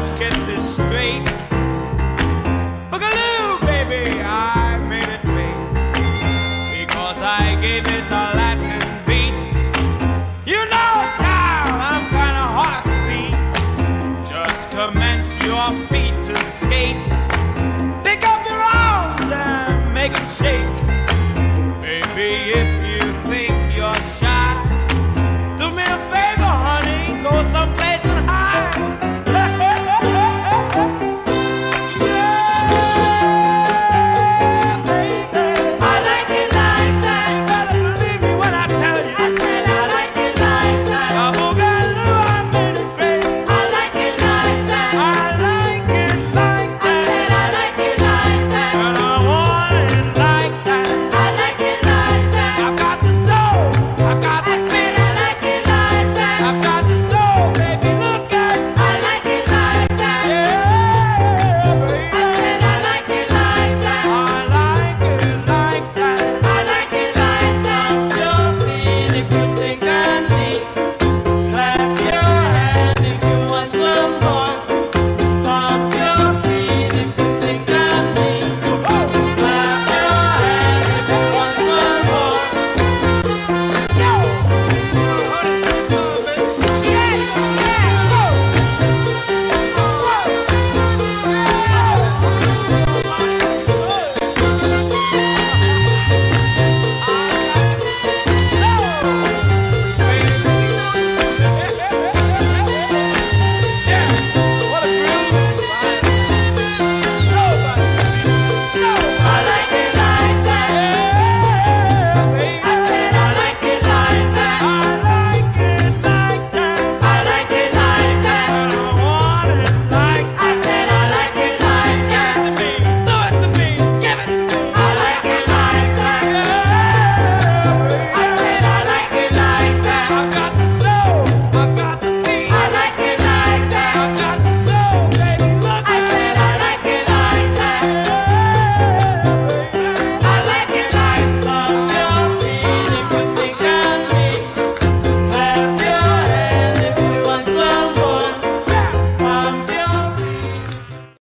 let's get this straight. Boogaloo, baby, I made it big because I gave it the Latin beat. You know, child, I'm kind of hard. Just commence your feet to skate.